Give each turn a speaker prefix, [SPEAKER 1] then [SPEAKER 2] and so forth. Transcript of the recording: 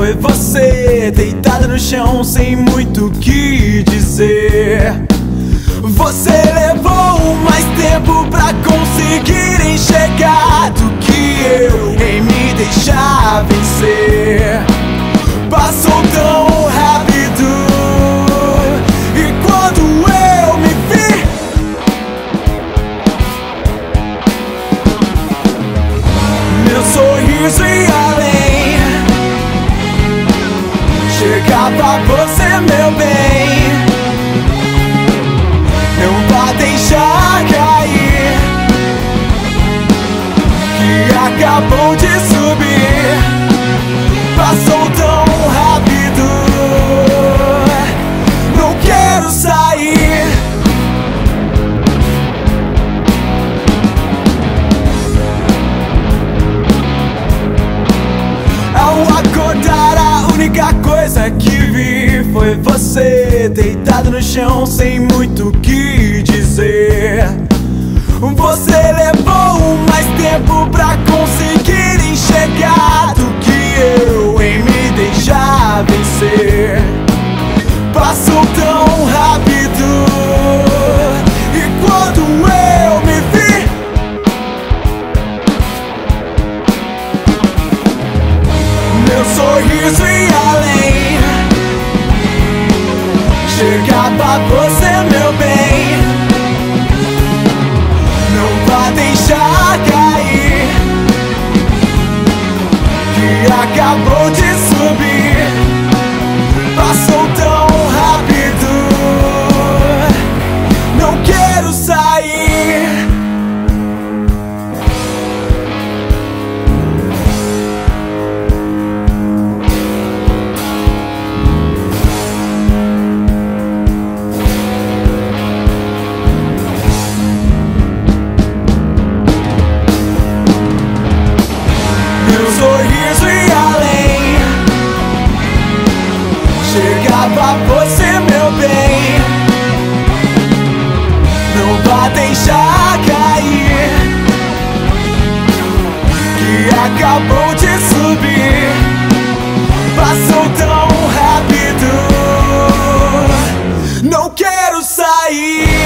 [SPEAKER 1] foi você deitada no chão sem muito o que dizer. Você levou mais tempo pra conseguir enxergar do que eu em me deixar vencer. Passou tão você, meu bem. Não vá deixar cair Que acabou de subir Passou tão rápido Não quero sair Ao acordar a única coisa que Foi você deitado no chão sem muito o que dizer. Você levou mais tempo pra conseguir enxergar Do que eu em me deixar vencer. Passou pra você, meu bem. Não vá deixar cair. Que acabou de sorriso e além. Chegava pra você, meu bem. Não vá deixar cair. Que acabou de subir. Passou tão rápido. Não quero sair.